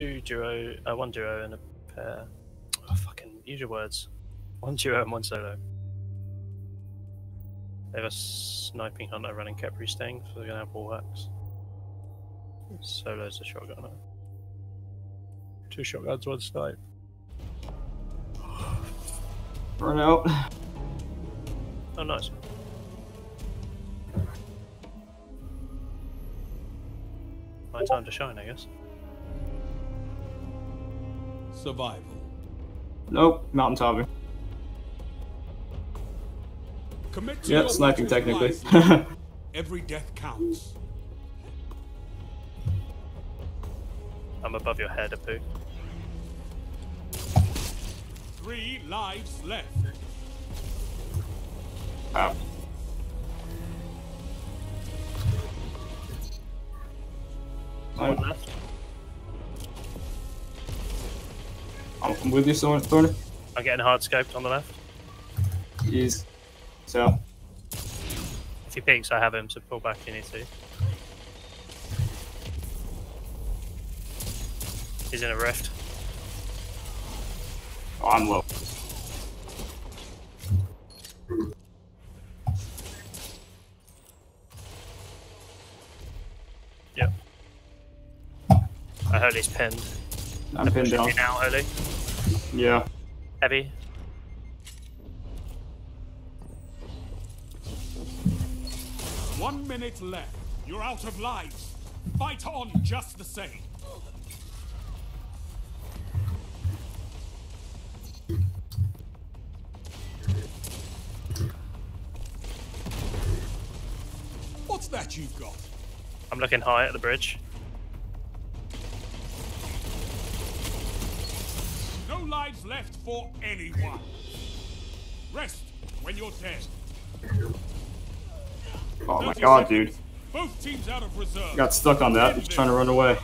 Two duo, uh, one duo and a pair. Oh, fucking use your words. One duo and one solo. They have a sniping hunter running Khepri Sting, so they're gonna have wall hacks. Solo's a shotgunner. Two shotguns, one snipe. Run out. Oh, nice. My time to shine, I guess. Survival. Nope, mountain topping. Commit to Yep, sniping technically. Every death counts. I'm above your head, Appu. Three lives left. Ow. One left. I'm with you, Thorn- Thorny. I'm getting hard scoped on the left. He's so. If he peeks, I have him, so pull back if you need to. He's in a rift. Oh, I'm low. Yep. I heard he's pinned. I'm pinned down. now, Holy. Yeah. Heavy. One minute left. You're out of lives. Fight on just the same. What's that you've got? I'm looking high at the bridge. Lives left for anyone. Rest when you're dead. Oh my god, seconds. dude. Both teams out of reserve. Got stuck on that. He's trying to run away.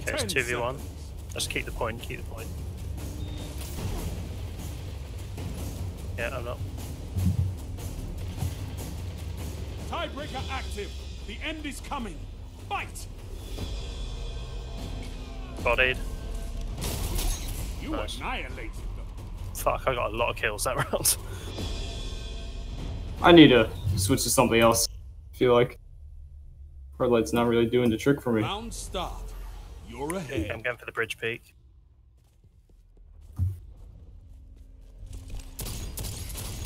Okay, it's 2v1. Just keep the point, keep the point. Yeah, I'm not. Tiebreaker active. The end is coming. Fight! Bodied. You Nice. annihilated them. Fuck, I got a lot of kills that round. I need to switch to something else. I feel like Red Light's not really doing the trick for me. Round start. You're ahead. I'm going for the bridge peak.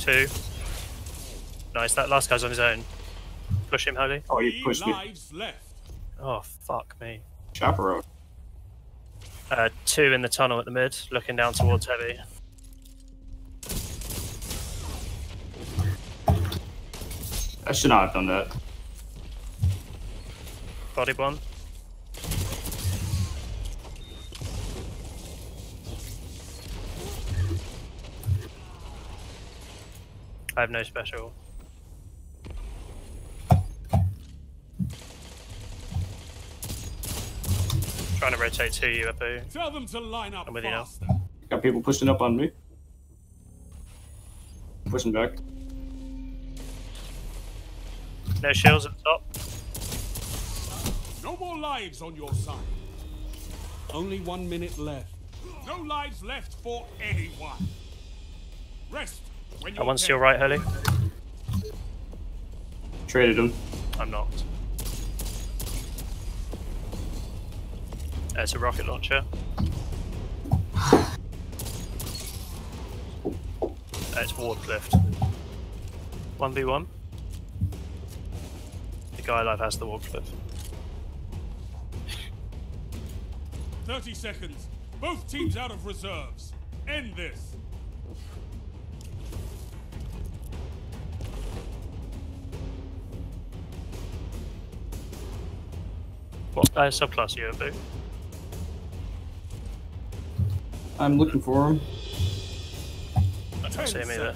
Two. Nice, that last guy's on his own. Push him, Holy. Oh, you pushed me. Oh, fuck me. Chaperone. Uh, two in the tunnel at the mid, looking down towards heavy. I should not have done that. Body one. I have no special. Trying to rotate to you, Appu. Tell them to line up I'm with you now. faster. Got people pushing up on me. Pushing back. No shields at the top. No more lives on your side. Only one minute left. No lives left for anyone. Rest when you're to your right, Holy. Traded him. I'm not. Uh, it's a rocket launcher. That's it's Wardcliffed. 1v1. The guy alive has the Wardcliff. 30 seconds. Both teams out of reserves. End this. What uh, subclass are you, Appu? I'm looking for him. I can't see him either.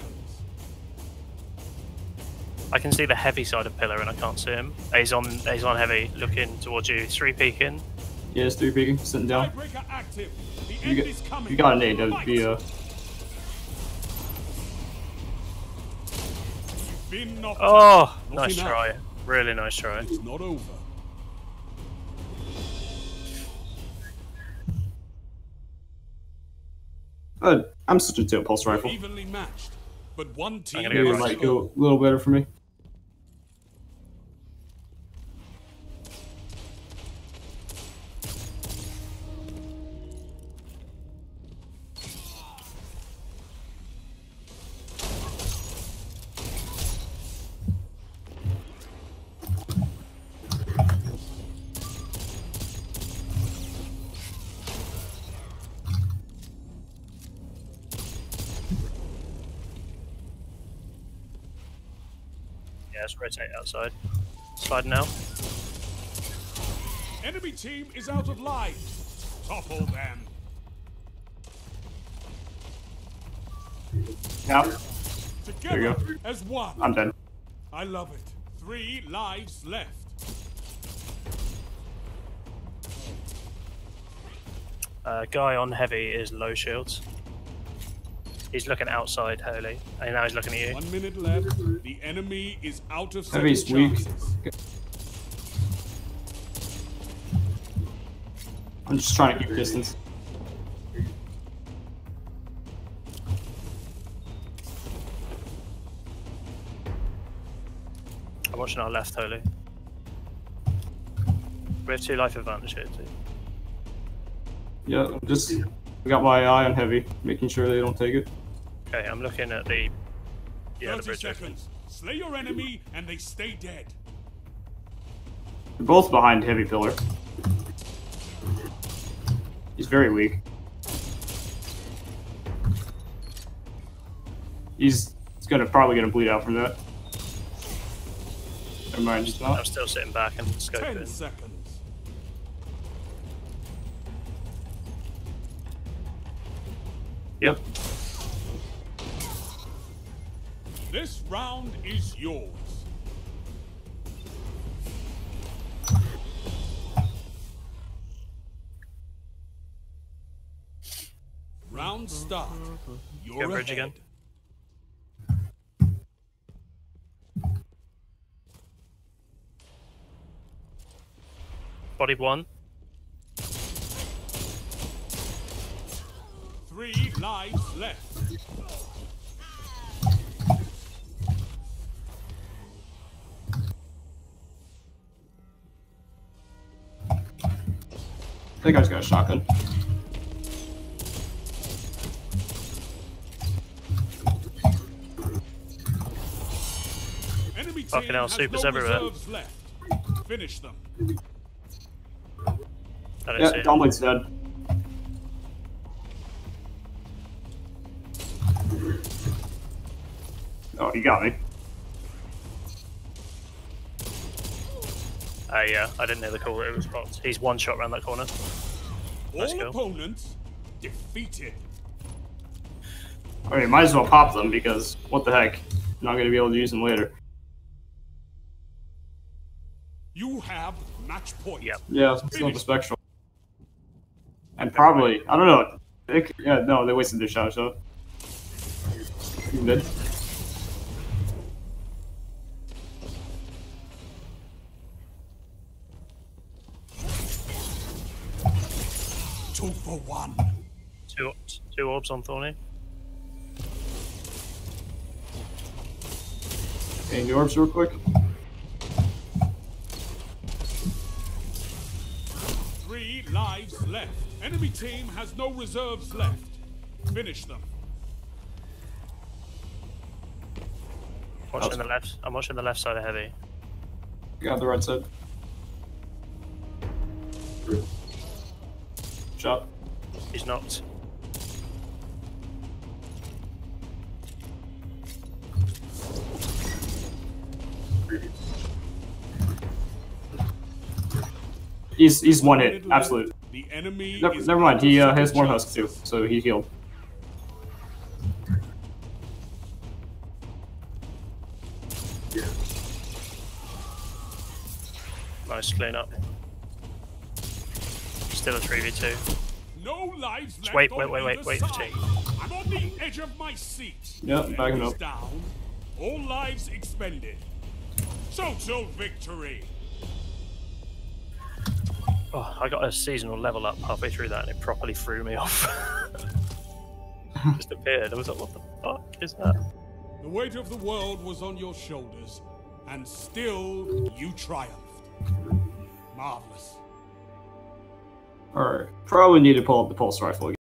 I can see the heavy side of pillar and I can't see him. Uh, He's on he's on heavy, looking towards you. Three peeking. Yeah, it's three peeking, sitting down. Tiebreaker active. The You end got, you got an aid, that would be uh Been Oh, nice try. Really nice try. It's not over. Uh, I'm switching to a pulse rifle. Evenly matched. But one team gonna go it has right. might go a little better for me. Yeah, let's rotate outside. Slide now. Enemy team is out of lives. Topple them. Yeah, Together you go. as one. I'm dead. I love it. Three lives left. Uh, guy on heavy is low shields. He's looking outside, Holy. And now he's looking at you. One minute left. The enemy is out of second Heavy's weak. I'm just trying to keep distance. I'm watching our left, Holy. We have two life advantage here, too. Yeah, I'm just I got my eye on heavy, making sure they don't take it. Okay, I'm looking at the. Yeah, the 30 bridge. opening. seconds. Slay your enemy and they stay dead. They're both behind heavy pillar. He's very weak. He's, he's gonna probably gonna bleed out from that. Never mind, he's I'm still sitting back and Ten scoping. seconds. Yep. This round is yours. Round start. You're Go bridge ahead. again. Body one. Three lives left. I think I just got a shotgun. Enemy Fucking hell, supers no everywhere. reserves left. Finish them. I don't Yeah, see dead. Oh, you got me. Uh, yeah, I didn't hear the call. It was blocked. He's one shot around that corner. Let's All go. opponents defeated. I mean, might as well pop them because what the heck? Not gonna be able to use them later. You have match point. Yep. Yeah, still the spectral. And probably, I don't know. They, yeah, no, they wasted their shot. So You did. For one. Two, two orbs on Thorny. And the orbs real quick. Three lives left. Enemy team has no reserves left. Finish them. Watching the left. I'm watching the left side of heavy. Got the right side. Shot. He's knocked. He's he's one hit. Absolute. The enemy Never, never mind. He uh, has second more husk too, so he healed. Nice clean up. still a 3v2. No lives left wait, on wait, wait, wait, wait, side. I'm on the edge of my seat. Yep, backing up. down. All lives expended. Total victory. Oh, I got a seasonal level up halfway through that and it properly threw me off. Just appeared. I was like, what the fuck is that? The weight of the world was on your shoulders, and still you triumphed. Marvelous. Alright. Probably need to pull up the pulse rifle again.